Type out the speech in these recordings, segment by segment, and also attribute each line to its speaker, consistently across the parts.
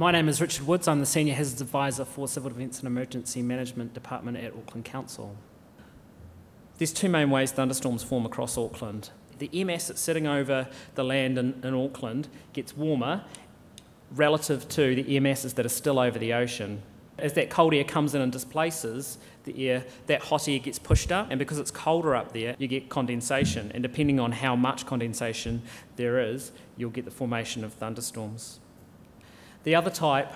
Speaker 1: My name is Richard Woods. I'm the Senior Hazards Advisor for Civil Defence and Emergency Management Department at Auckland Council. There's two main ways thunderstorms form across Auckland. The air mass that's sitting over the land in, in Auckland gets warmer relative to the air masses that are still over the ocean. As that cold air comes in and displaces the air, that hot air gets pushed up, and because it's colder up there, you get condensation. And depending on how much condensation there is, you'll get the formation of thunderstorms. The other type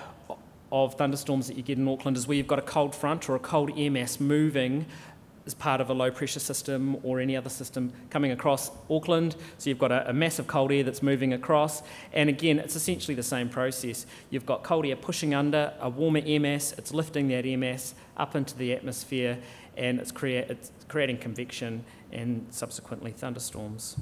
Speaker 1: of thunderstorms that you get in Auckland is where you've got a cold front or a cold air mass moving as part of a low pressure system or any other system coming across Auckland. So you've got a, a, massive cold air that's moving across, and again, it's essentially the same process. You've got cold air pushing under a warmer air mass, it's lifting that air mass up into the atmosphere, and it's, crea- it's creating convection and subsequently thunderstorms.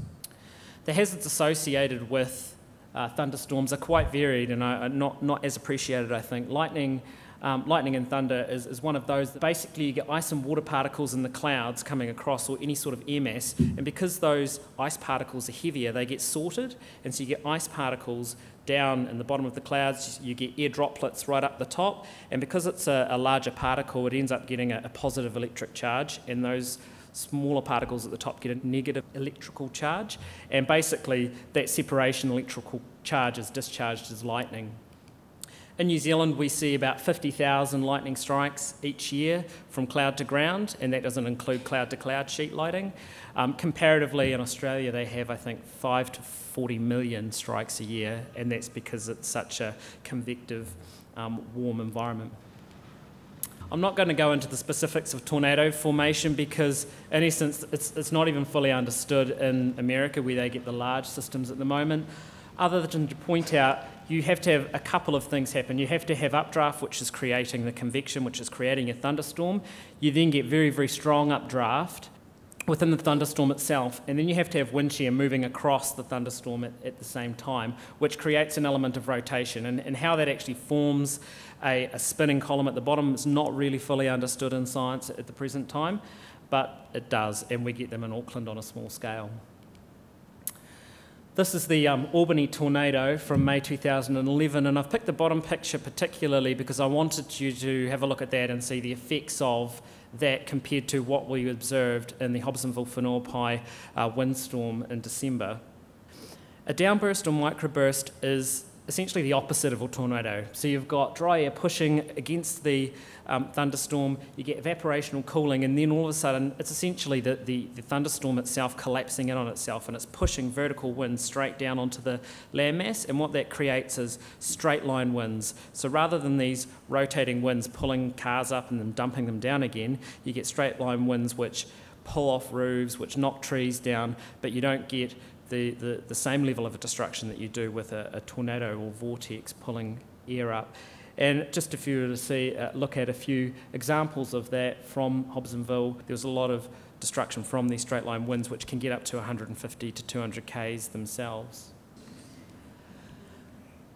Speaker 1: The hazards associated with uh, thunderstorms are quite varied and are not, not as appreciated, I think. Lightning um, lightning and thunder is, is one of those that basically you get ice and water particles in the clouds coming across or any sort of air mass. And because those ice particles are heavier, they get sorted. And so you get ice particles down in the bottom of the clouds, you get air droplets right up the top. And because it's a, a larger particle, it ends up getting a, a positive electric charge. And those smaller particles at the top get a negative electrical charge, and basically that separation electrical charge is discharged as lightning. In New Zealand, we see about 50,000 lightning strikes each year from cloud to ground, and that doesn't include cloud to cloud sheet lighting. Um, comparatively, in Australia, they have, I think, 5 to 40 million strikes a year, and that's because it's such a convective, um, warm environment. I'm not going to go into the specifics of tornado formation because, in essence, it's, it's not even fully understood in America where they get the large systems at the moment, other than to point out you have to have a couple of things happen. You have to have updraft, which is creating the convection, which is creating a thunderstorm. You then get very, very strong updraft within the thunderstorm itself, and then you have to have wind shear moving across the thunderstorm at, at the same time, which creates an element of rotation. And, and how that actually forms a, a spinning column at the bottom is not really fully understood in science at the present time, but it does, and we get them in Auckland on a small scale. This is the um, Albany tornado from May 2011, and I've picked the bottom picture particularly because I wanted you to have a look at that and see the effects of that compared to what we observed in the Hobsonville Whenuapai uh, windstorm in December. A downburst or microburst is essentially the opposite of a tornado. So you've got dry air pushing against the um, thunderstorm, you get evaporational cooling, and then all of a sudden it's essentially the, the, the, thunderstorm itself collapsing in on itself and it's pushing vertical winds straight down onto the landmass. And what that creates is straight line winds. So rather than these rotating winds pulling cars up and then dumping them down again, you get straight line winds which pull off roofs, which knock trees down, but you don't get the, the, the same level of destruction that you do with a, a tornado or vortex pulling air up. And just if you were to see, uh, look at a few examples of that from Hobsonville, there was a lot of destruction from these straight line winds, which can get up to 150 to 200 k's themselves.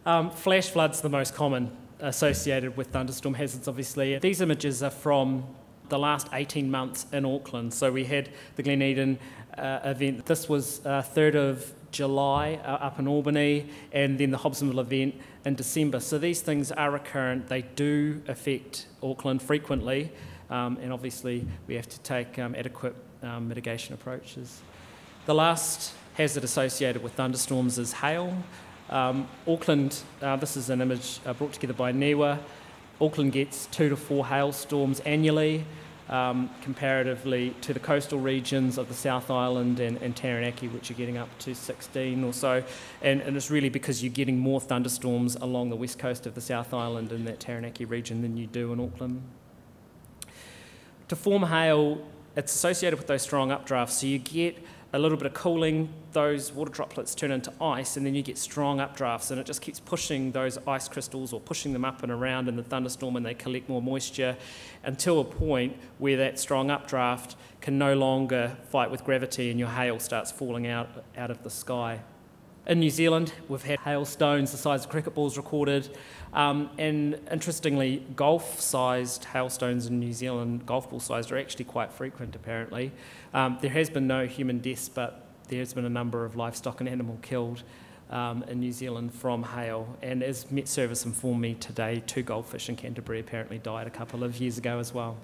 Speaker 1: Um, flash flood's the most common associated with thunderstorm hazards, obviously. These images are from the last 18 months in Auckland. So we had the Glen Eden uh, event. This was uh, 3rd of July uh, up in Albany, and then the Hobsonville event in December. So these things are recurrent. They do affect Auckland frequently, um, and obviously we have to take um, adequate um, mitigation approaches. The last hazard associated with thunderstorms is hail. Um, Auckland, uh, this is an image uh, brought together by NIWA. Auckland gets two to four hailstorms annually um, comparatively to the coastal regions of the South Island and, and Taranaki, which are getting up to 16 or so. And, and it's really because you're getting more thunderstorms along the west coast of the South Island in that Taranaki region than you do in Auckland. To form hail, it's associated with those strong updrafts, so you get a little bit of cooling, those water droplets turn into ice, and then you get strong updrafts, and it just keeps pushing those ice crystals or pushing them up and around in the thunderstorm, and they collect more moisture until a point where that strong updraft can no longer fight with gravity, and your hail starts falling out, out of the sky. In New Zealand, we've had hailstones the size of cricket balls recorded. Um, and interestingly, golf sized hailstones in New Zealand, golf ball sized, are actually quite frequent apparently. Um, there has been no human deaths, but there has been a number of livestock and animal killed um, in New Zealand from hail. And as MetService informed me today, two goldfish in Canterbury apparently died a couple of years ago as well.